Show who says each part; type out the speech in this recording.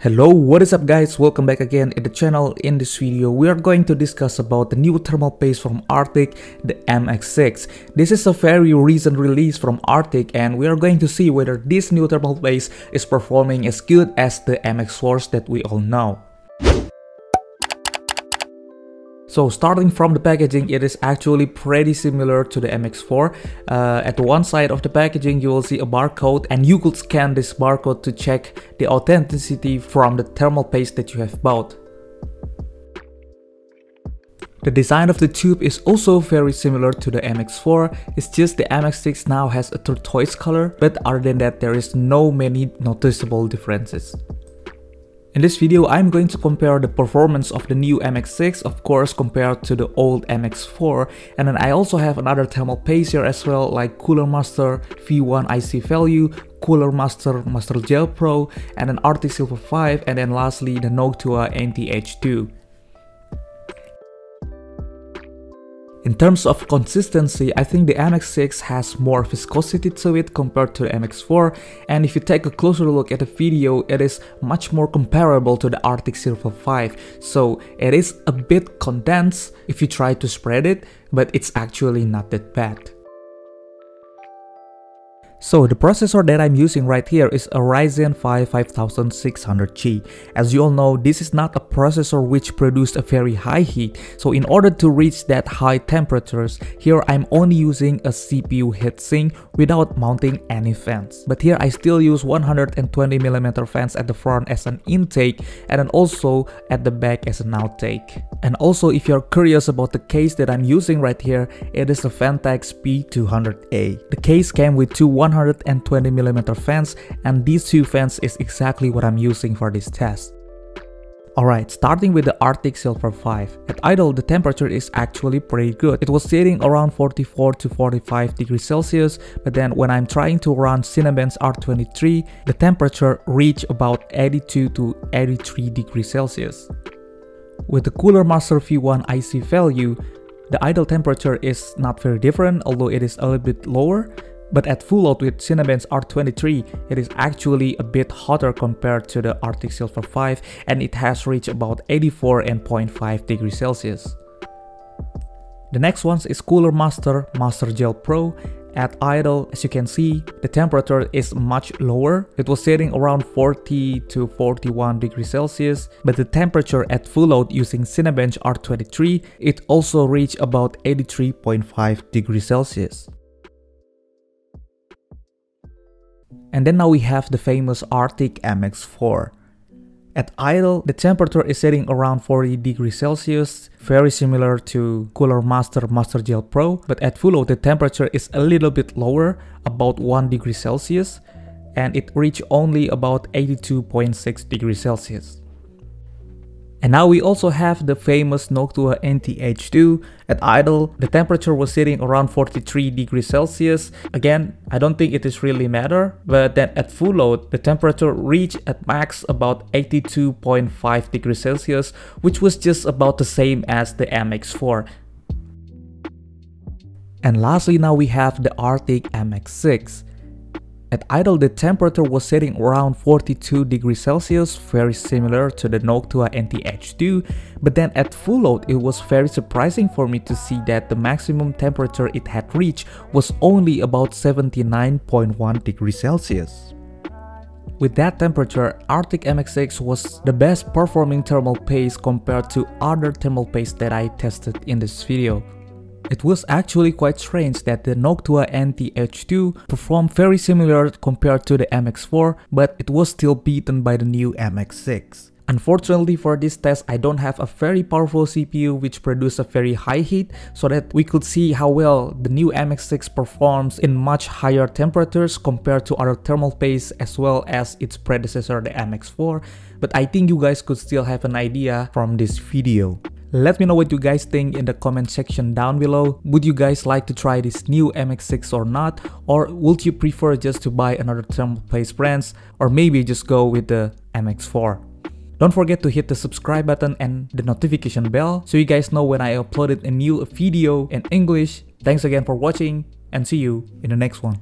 Speaker 1: Hello, what is up guys? Welcome back again in the channel. In this video, we are going to discuss about the new thermal paste from Arctic, the MX6. This is a very recent release from Arctic and we are going to see whether this new thermal paste is performing as good as the MX4s that we all know. So starting from the packaging, it is actually pretty similar to the MX4. Uh, at one side of the packaging, you will see a barcode and you could scan this barcode to check the authenticity from the thermal paste that you have bought. The design of the tube is also very similar to the MX4, it's just the MX6 now has a turquoise color, but other than that there is no many noticeable differences. In this video, I'm going to compare the performance of the new MX6, of course, compared to the old MX4. And then I also have another thermal paste here as well, like Cooler Master V1 IC Value, Cooler Master Master Gel Pro, and then Arctic Silver 5, and then lastly the Noctua NT-H2. In terms of consistency, I think the MX6 has more viscosity to it compared to the MX4 and if you take a closer look at the video, it is much more comparable to the Arctic Silver 5. So it is a bit condensed if you try to spread it, but it's actually not that bad. So the processor that I'm using right here is a Ryzen 5 5600G. As you all know, this is not a processor which produced a very high heat. So in order to reach that high temperatures, here I'm only using a CPU heatsink without mounting any fans. But here I still use 120mm fans at the front as an intake and then also at the back as an outtake. And also if you're curious about the case that I'm using right here, it is a Phanteks P200A. The case came with two 120mm fans and these two fans is exactly what I'm using for this test. Alright, starting with the Arctic Silver 5. At idle, the temperature is actually pretty good. It was sitting around 44 to 45 degrees Celsius, but then when I'm trying to run Cinebench R23, the temperature reached about 82 to 83 degrees Celsius. With the Cooler Master V1 IC value, the idle temperature is not very different, although it is a little bit lower, but at full load with Cinebench R23, it is actually a bit hotter compared to the Arctic Silver 5 and it has reached about 84 and 0.5 degrees Celsius. The next one is Cooler Master Master Gel Pro. At idle, as you can see, the temperature is much lower. It was sitting around 40 to 41 degrees Celsius, but the temperature at full load using Cinebench R23, it also reached about 83.5 degrees Celsius. And then now we have the famous Arctic MX4. At idle, the temperature is setting around 40 degrees Celsius, very similar to Cooler Master Master Gel Pro, but at full load the temperature is a little bit lower, about 1 degree Celsius, and it reached only about 82.6 degrees Celsius. And now we also have the famous Noctua NT-H2. At idle, the temperature was sitting around 43 degrees Celsius. Again, I don't think it is really matter, but then at full load, the temperature reached at max about 82.5 degrees Celsius, which was just about the same as the MX4. And lastly, now we have the Arctic MX6. At idle, the temperature was setting around 42 degrees Celsius, very similar to the Noctua NT-H2, but then at full load, it was very surprising for me to see that the maximum temperature it had reached was only about 79.1 degrees Celsius. With that temperature, Arctic MX6 was the best performing thermal paste compared to other thermal paste that I tested in this video. It was actually quite strange that the Noctua NT-H2 performed very similar compared to the MX4, but it was still beaten by the new MX6. Unfortunately for this test, I don't have a very powerful CPU which produces a very high heat so that we could see how well the new MX6 performs in much higher temperatures compared to other thermal paste as well as its predecessor the MX4, but I think you guys could still have an idea from this video. Let me know what you guys think in the comment section down below. Would you guys like to try this new MX6 or not? Or would you prefer just to buy another thermal paste brands? Or maybe just go with the MX4? Don't forget to hit the subscribe button and the notification bell so you guys know when I uploaded a new video in English. Thanks again for watching and see you in the next one.